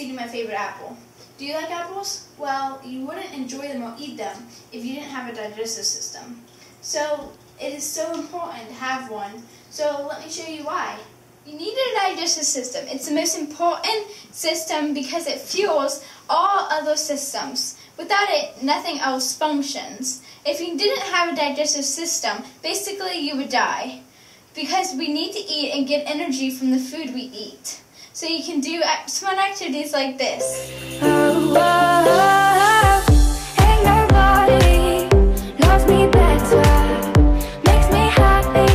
eating my favorite apple. Do you like apples? Well, you wouldn't enjoy them or eat them if you didn't have a digestive system. So it is so important to have one. So let me show you why. You need a digestive system. It's the most important system because it fuels all other systems. Without it, nothing else functions. If you didn't have a digestive system, basically you would die. Because we need to eat and get energy from the food we eat. So you can do smart activities like this. Oh, oh, oh, ain't nobody loves me better. Makes me happy,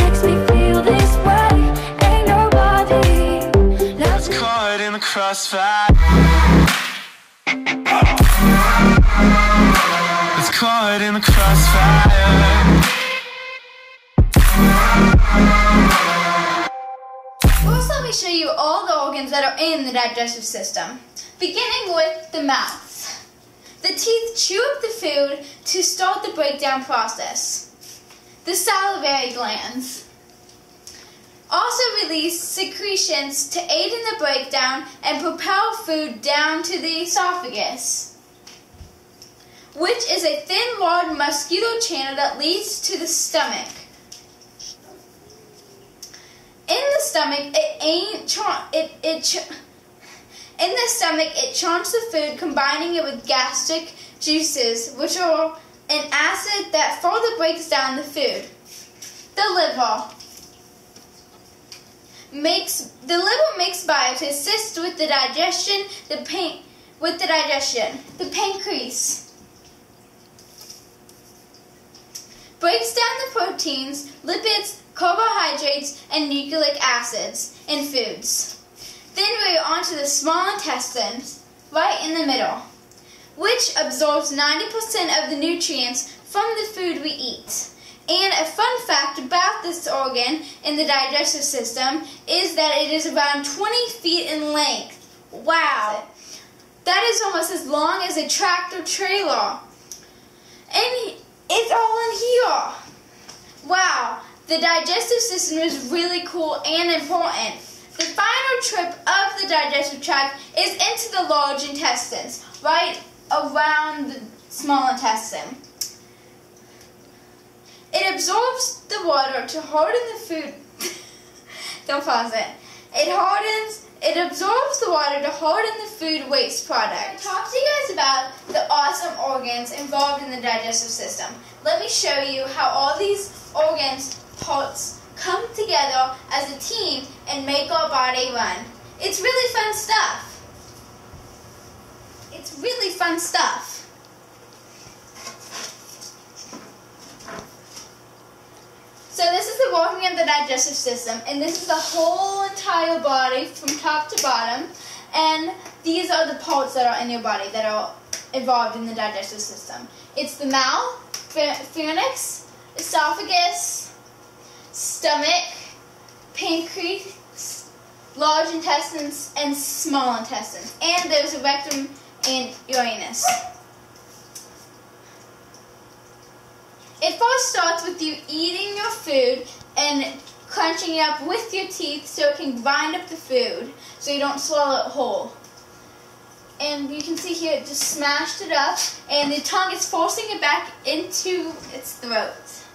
makes me feel this way. Ain't nobody loves me. Caught in the crossfire. It's caught in the crossfire. Me show you all the organs that are in the digestive system, beginning with the mouth. The teeth chew up the food to start the breakdown process. The salivary glands also release secretions to aid in the breakdown and propel food down to the esophagus, which is a thin, large muscular channel that leads to the stomach. In the stomach, it ain't cha- it it ch- in the stomach it churns the food, combining it with gastric juices, which are an acid that further breaks down the food. The liver makes the liver makes bile to assist with the digestion. The pain with the digestion. The pancreas breaks down the proteins, lipids, carbohydrates, and nucleic acids in foods. Then we go on to the small intestines, right in the middle, which absorbs 90% of the nutrients from the food we eat. And a fun fact about this organ in the digestive system is that it is around 20 feet in length. Wow! That is almost as long as a tractor trailer. And it's all in here. Wow! The digestive system is really cool and important. The final trip of the digestive tract is into the large intestines, right around the small intestine. It absorbs the water to harden the food. Don't pause it. It hardens. It absorbs the water to harden the food waste product. I Talk to you guys about the awesome organs involved in the digestive system. Let me show you how all these organs, parts, come together as a team and make our body run. It's really fun stuff. It's really fun stuff. So this is the working of the digestive system, and this is the whole entire body from top to bottom. And these are the parts that are in your body that are involved in the digestive system. It's the mouth, pharynx, esophagus, stomach, pancreas, large intestines, and small intestines. And there's a rectum and uranus. It first starts with you eating your food and crunching it up with your teeth so it can grind up the food so you don't swallow it whole. And you can see here it just smashed it up and the tongue is forcing it back into its throat.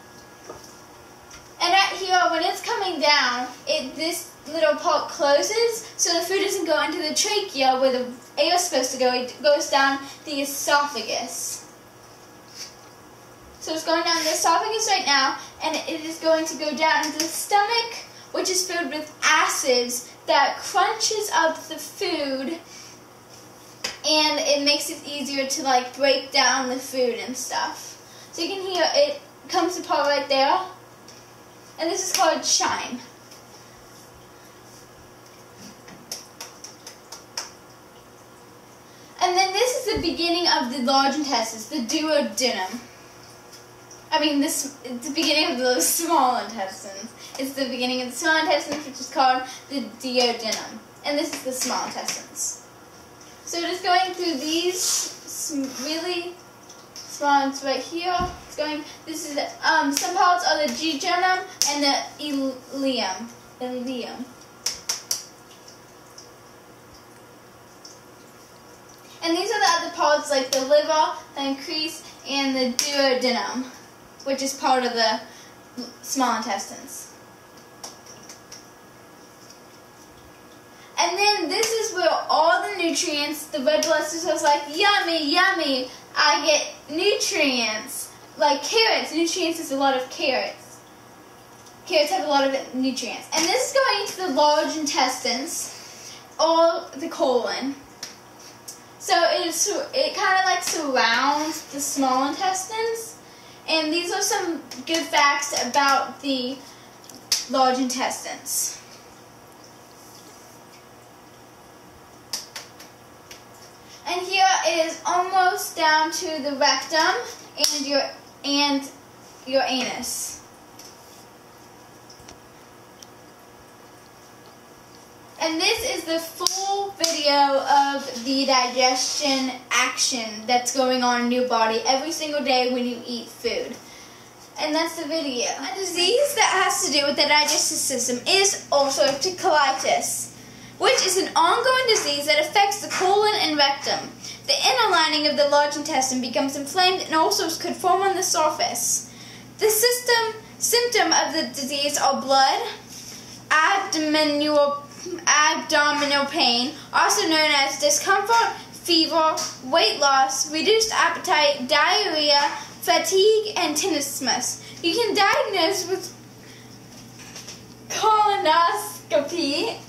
And at here, when it's coming down, it this little part closes so the food doesn't go into the trachea where the air is supposed to go. It goes down the esophagus. So it's going down the esophagus right now, and it is going to go down into the stomach, which is filled with acids that crunches up the food, and it makes it easier to like break down the food and stuff. So you can hear it comes apart right there, and this is called chyme. And then this is the beginning of the large intestines, the duodenum. I mean, this it's the beginning of the small intestines. It's the beginning of the small intestines, which is called the duodenum, and this is the small intestines. So just going through these really small right here. It's going. This is um, some parts are the jejunum and the ileum. Ileum. And these are the other parts like the liver, the pancreas, and the duodenum, which is part of the small intestines. And then this is where all the nutrients, the red blood cells like, yummy, yummy, I get nutrients. Like carrots, nutrients is a lot of carrots. Carrots have a lot of nutrients. And this is going into the large intestines, or the colon. So it, is, it kind of like surrounds the small intestines. And these are some good facts about the large intestines. And here is almost down to the rectum and your and your anus. And this is the full video of the digestion action that's going on in your body every single day when you eat food. And that's the video. A disease that has to do with the digestive system is ulcerative colitis which is an ongoing disease that affects the colon and rectum. The inner lining of the large intestine becomes inflamed and ulcers could form on the surface. The system, symptom of the disease are blood, abdominal, abdominal pain, also known as discomfort, fever, weight loss, reduced appetite, diarrhea, fatigue, and tenesmus. You can diagnose with colonoscopy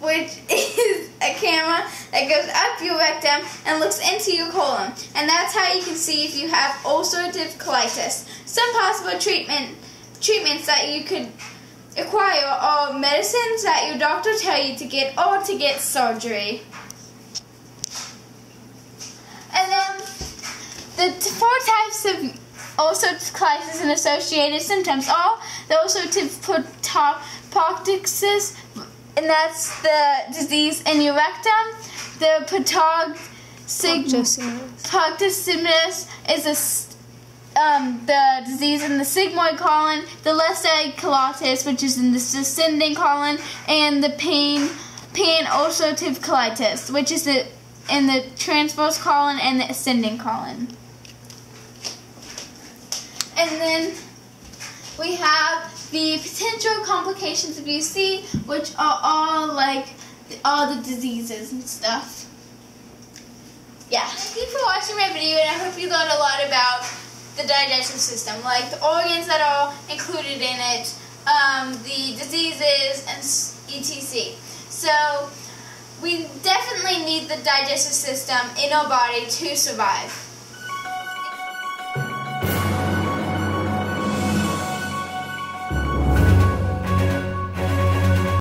which is a camera that goes up your rectum and looks into your colon. And that's how you can see if you have ulcerative colitis. Some possible treatment treatments that you could acquire are medicines that your doctor tell you to get or to get surgery. And then the four types of ulcerative colitis and associated symptoms are the ulcerative proctitis, and that's the disease in your rectum. The proctosimus is a um, the disease in the sigmoid colon, the left side colitis, which is in the descending colon, and the pain pan ulcerative colitis, which is the, in the transverse colon and the ascending colon. And then we have the potential complications of UC, which are all like all the diseases and stuff. Yeah. Thank you for watching my video, and I hope you learned a lot about the digestive system, like the organs that are included in it, um, the diseases, and etc. So we definitely need the digestive system in our body to survive.